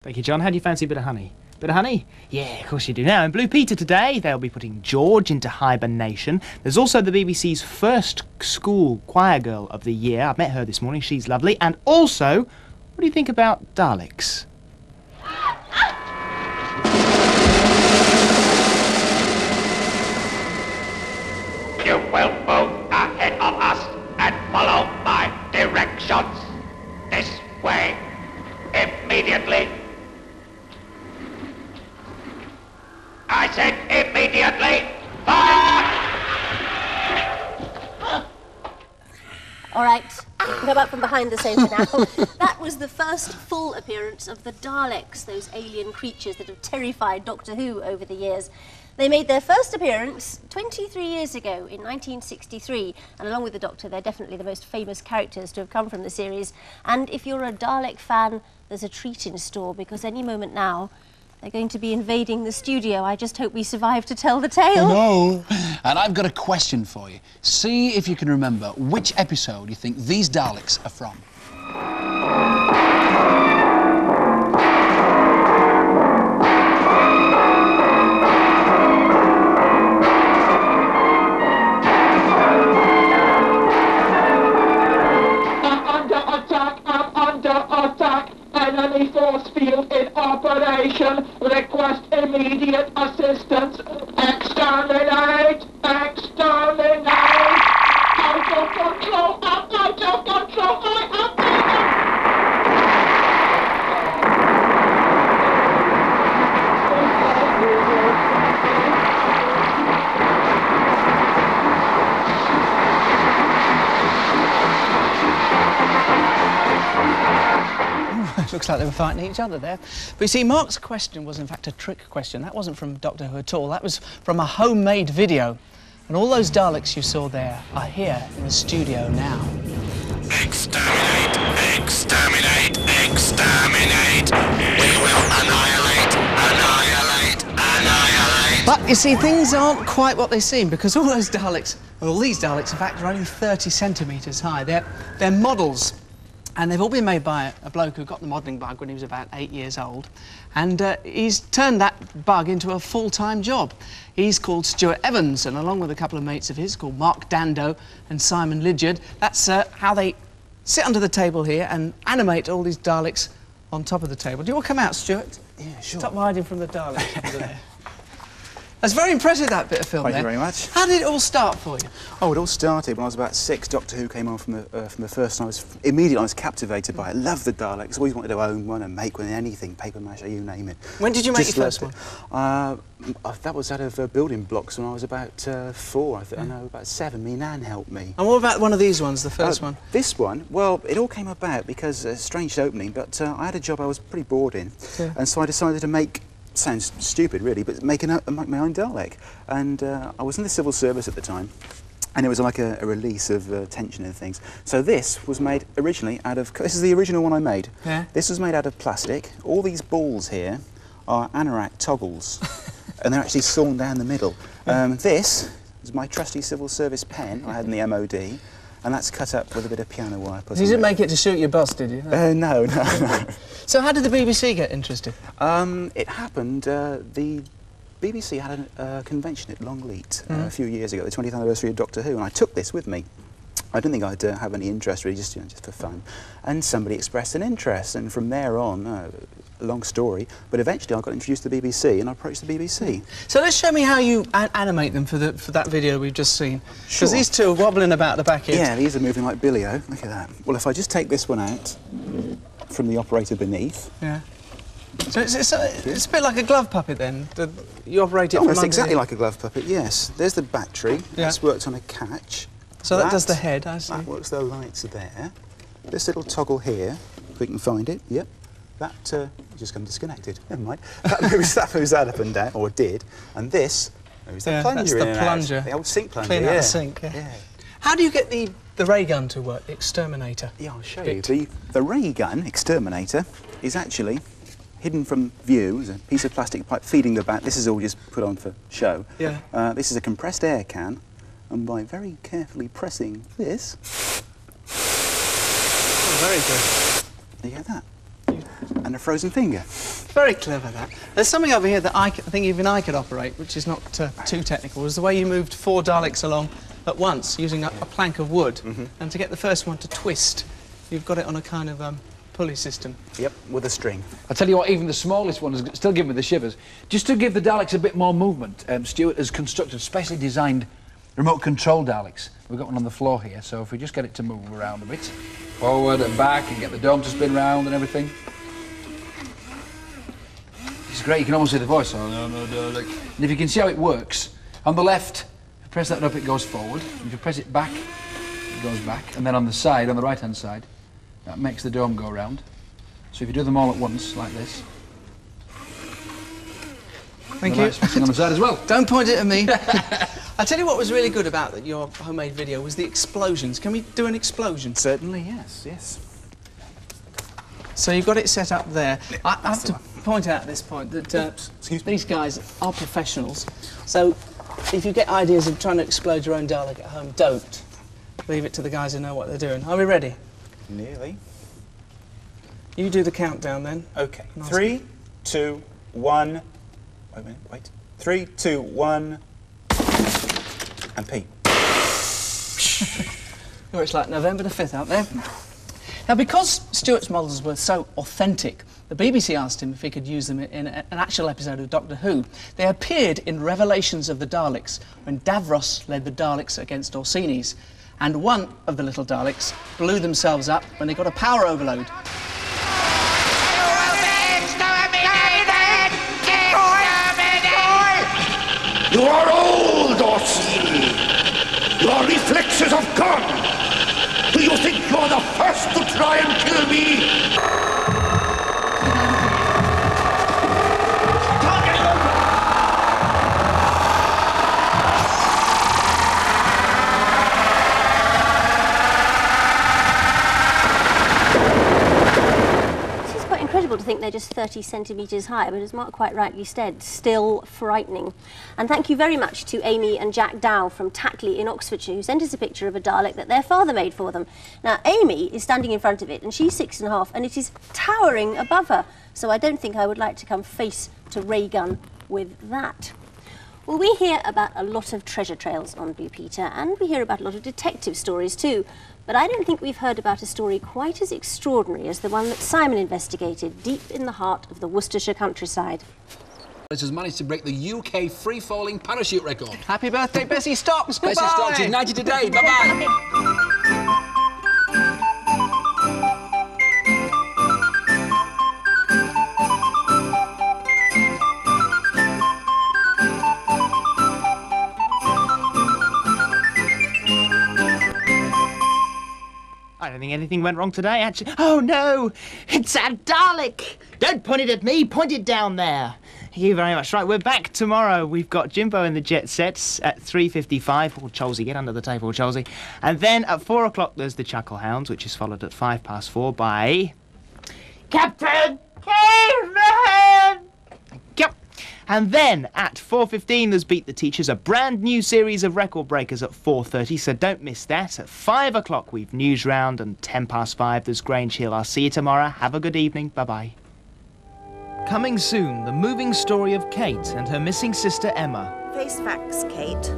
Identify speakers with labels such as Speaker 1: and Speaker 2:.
Speaker 1: Thank you, John. How do you fancy a bit of honey? Bit of honey? Yeah, of course you do. Now, in Blue Peter today, they'll be putting George into hibernation. There's also the BBC's first school choir girl of the year. I met her this morning. She's lovely. And also, what do you think about Daleks?
Speaker 2: I said immediately. Fire!
Speaker 3: All right, come up from behind the sofa now. that was the first full appearance of the Daleks, those alien creatures that have terrified Doctor Who over the years. They made their first appearance 23 years ago in 1963, and along with the Doctor, they're definitely the most famous characters to have come from the series. And if you're a Dalek fan, there's a treat in store because any moment now, they're going to be invading the studio. I just hope we survive to tell the tale.
Speaker 4: Oh, no. And I've got a question for you. See if you can remember which episode you think these Daleks are from.
Speaker 5: Operation.
Speaker 6: Looks like they were fighting each other there. But you see, Mark's question was in fact a trick question. That wasn't from Doctor Who at all. That was from a homemade video. And all those Daleks you saw there are here in the studio now.
Speaker 2: Exterminate! Exterminate! Exterminate! We will annihilate! Annihilate! Annihilate!
Speaker 6: But you see, things aren't quite what they seem because all those Daleks, well, all these Daleks, in fact, are only 30 centimetres high. They're, they're models. And they've all been made by a bloke who got the modelling bug when he was about eight years old. And uh, he's turned that bug into a full time job. He's called Stuart Evans, and along with a couple of mates of his called Mark Dando and Simon Lydiard, that's uh, how they sit under the table here and animate all these Daleks on top of the table. Do you want to come out, Stuart?
Speaker 4: Yeah, sure.
Speaker 6: Stop hiding from the Daleks. That's very impressive, that bit of film
Speaker 7: Thank
Speaker 6: there.
Speaker 7: you very much.
Speaker 6: How did it all start for you?
Speaker 7: Oh, it all started when I was about six. Doctor Who came on from the, uh, from the first, and I was immediately I was captivated by it. Loved the Daleks. Always wanted to own one and make one. Anything, paper mache, you name it.
Speaker 6: When did you make
Speaker 7: Just
Speaker 6: your first
Speaker 7: one? Uh, uh, that was out of uh, building blocks when I was about uh, four. I, th- I know about seven. Me nan helped me.
Speaker 6: And what about one of these ones, the first
Speaker 7: Uh,
Speaker 6: one?
Speaker 7: This one, well, it all came about because a strange opening, but uh, I had a job I was pretty bored in,
Speaker 6: Yeah.
Speaker 7: and so I decided to make. Sounds stupid, really, but an, o- my own Dalek. And uh, I was in the civil service at the time, and it was like a, a release of uh, tension and things. So this was made originally out of. This is the original one I made.
Speaker 6: Yeah.
Speaker 7: This was made out of plastic. All these balls here are anorak toggles, and they're actually sawn down the middle. Um, this is my trusty civil service pen I had in the MOD, and that's cut up with a bit of piano wire. put
Speaker 6: You didn't
Speaker 7: it.
Speaker 6: make it to shoot your bus, did you?
Speaker 7: Uh, no, no, no.
Speaker 6: So how did the BBC get interested?
Speaker 7: um, it happened. Uh, the BBC had a uh, convention at Longleat uh, a few years ago, the 20th anniversary of Doctor Who, and I took this with me. I don't think I'd uh, have any interest, really, just you know, just for fun. And somebody expressed an interest, and from there on, uh, a long story. But eventually, I got introduced to the BBC, and I approached the BBC.
Speaker 6: So let's show me how you animate them for the for that video we've just seen. Because
Speaker 7: Sure.
Speaker 6: these two are wobbling about the back here.
Speaker 7: Yeah, these are moving like Billy-O. Look at that. Well, if I just take this one out from the operator beneath,
Speaker 6: Yeah. So it's, it's, a, it's a bit like a glove puppet then. The, you operate it from
Speaker 7: almost
Speaker 6: under
Speaker 7: exactly like a glove puppet. Yes. There's the battery.
Speaker 6: Yeah.
Speaker 7: That's worked on a catch.
Speaker 6: So that does the head, I see.
Speaker 7: That works the lights there. This little toggle here, if we can find it. Yep. That uh, just come disconnected. Never mind. That moves that moves that up and down, or did. And this moves the
Speaker 6: Yeah,
Speaker 7: plunger
Speaker 6: that's the plunger.
Speaker 7: The old sink plunger.
Speaker 6: Clean out the
Speaker 7: yeah.
Speaker 6: sink, yeah.
Speaker 7: yeah.
Speaker 6: How do you get the, the ray gun to work, the exterminator?
Speaker 7: Yeah, I'll show
Speaker 6: Bit.
Speaker 7: you. The, the ray gun exterminator is actually hidden from view. There's a piece of plastic pipe feeding the bat. This is all just put on for show.
Speaker 6: Yeah.
Speaker 7: Uh, this is a compressed air can, and by very carefully pressing this,
Speaker 6: Oh, very good.
Speaker 7: you get that. and a frozen finger.
Speaker 6: Very clever, that. There's something over here that I think even I could operate, which is not uh, too technical, was the way you moved four Daleks along at once using a, a plank of wood. And to get the first one to twist, you've got it on a kind of um, pulley system.
Speaker 7: Yep, with a string.
Speaker 4: I tell you what, even the smallest one is still giving me the shivers. Just to give the Daleks a bit more movement, um, Stuart has constructed specially designed remote control Daleks. We've got one on the floor here, so if we just get it to move around a bit, forward and back, and get the dome to spin round and everything. It's great, you can almost hear the voice. Oh, no, no, Dalek. And if you can see how it works, on the left, if you press that up, it goes forward. If you press it back, it goes back. And then on the side, on the right-hand side, that makes the dome go round. So if you do them all at once, like this,
Speaker 6: Thank you.
Speaker 4: on the side as well.
Speaker 6: Don't point it at me. I'll tell you what was really good about your homemade video was the explosions. Can we do an explosion?
Speaker 7: Certainly, yes, yes.
Speaker 6: So you've got it set up there. I, I have to point out at this point that uh, these guys are professionals. So if you get ideas of trying to explode your own Dalek at home, don't. Leave it to the guys who know what they're doing. Are we ready?
Speaker 7: Nearly.
Speaker 6: You do the countdown then.
Speaker 7: Okay.
Speaker 6: Nice.
Speaker 7: Three, two, one. Wait a minute, wait. Three, two, one. And Pete.
Speaker 6: Oh, it's like November the 5th out there. Now, because Stuart's models were so authentic, the BBC asked him if he could use them in an actual episode of Doctor Who. They appeared in Revelations of the Daleks when Davros led the Daleks against Orcini's. And one of the little Daleks blew themselves up when they got a power overload.
Speaker 2: You are old, Orsini. Your reflexes have gone. Do you think you're the first to try and kill me?
Speaker 3: Incredible to think they're just 30 centimetres high, but as Mark quite rightly said, still frightening. And thank you very much to Amy and Jack Dow from Tackley in Oxfordshire, who sent us a picture of a Dalek that their father made for them. Now, Amy is standing in front of it, and she's six and a half, and it is towering above her. So I don't think I would like to come face to ray gun with that. Well, we hear about a lot of treasure trails on Blue Peter, and we hear about a lot of detective stories too. But I don't think we've heard about a story quite as extraordinary as the one that Simon investigated deep in the heart of the Worcestershire countryside.
Speaker 4: This has managed to break the UK free-falling parachute record.
Speaker 6: Happy birthday, Bessie Stocks!
Speaker 4: Bessie
Speaker 6: Goodbye!
Speaker 4: Stocks is 90 today. Bye-bye.
Speaker 1: don't think anything went wrong today, actually. Oh no! It's a Dalek! Don't point it at me, point it down there. Thank you very much. Right, we're back tomorrow. We've got Jimbo and the jet sets at 3.55. Oh, Cholsey, get under the table, Cholsey. And then at 4 o'clock, there's the Chuckle Hounds, which is followed at 5 past 4 by... Captain Caveman! Yep. And then at 4.15, there's Beat the Teachers, a brand new series of record breakers at 4.30, so don't miss that. At 5 o'clock, we've News Round, and 10 past 5, there's Grange Hill. I'll see you tomorrow. Have a good evening. Bye-bye. Coming soon, the moving story of Kate and her missing sister Emma.
Speaker 8: Face facts, Kate.